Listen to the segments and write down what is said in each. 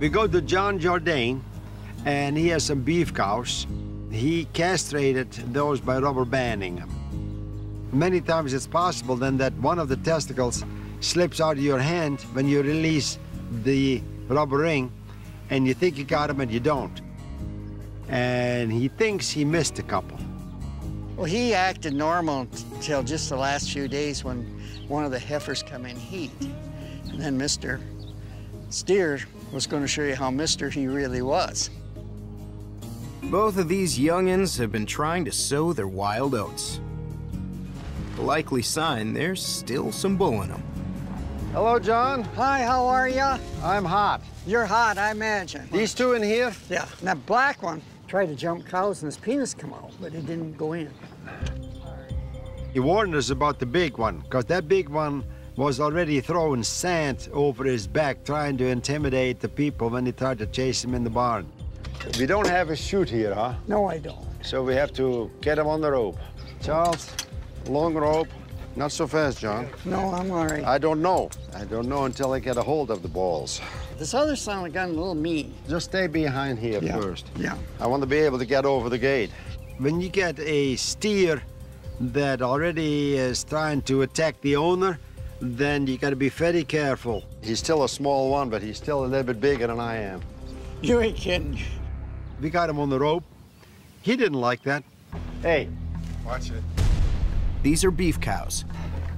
We go to John Jourdain, and he has some beef cows. He castrated those by rubber banding them. Many times it's possible then that one of the testicles slips out of your hand when you release the rubber ring, and you think you got him and you don't. And he thinks he missed a couple. Well, he acted normal until just the last few days when one of the heifers come in heat. And then Mr. Steer was going to show you how Mr. he really was. Both of these youngins have been trying to sow their wild oats. The likely sign there's still some bull in them. Hello, John. Hi, how are ya? I'm hot. You're hot, I imagine. These two in here? Yeah, and that black one tried to jump cows and his penis come out, but it didn't go in. He warned us about the big one, because that big one was already throwing sand over his back, trying to intimidate the people when they tried to chase him in the barn. We don't have a chute here, huh? No, I don't. So we have to get him on the rope. Charles, long rope. Not so fast, John. No, I'm all right. I don't know. I don't know until I get a hold of the balls. This other son got a little mean. Just stay behind here Yeah. first. Yeah. I want to be able to get over the gate. When you get a steer that already is trying to attack the owner, then you got to be very careful. He's still a small one, but he's still a little bit bigger than I am. You ain't kidding. We got him on the rope. He didn't like that. Hey, Watch it. These are beef cows.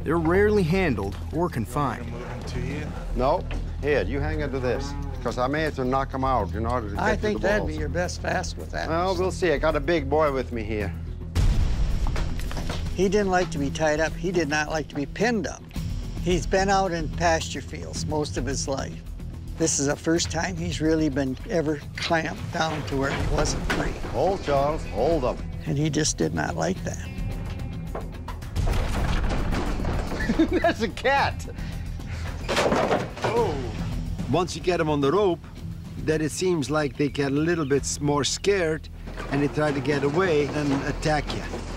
They're rarely handled or confined. To you. no. Here, you hang into this, because I may have to knock him out in order to get I to think the that'd balls. be your best fast with that. Well, we'll see. I got a big boy with me here. He didn't like to be tied up. He did not like to be pinned up. He's been out in pasture fields most of his life. This is the first time he's really been ever clamped down to where he wasn't free. Hold, Charles. Hold him. And he just did not like that. That's a cat. Oh. Once you get them on the rope, then it seems like they get a little bit more scared and they try to get away and attack you.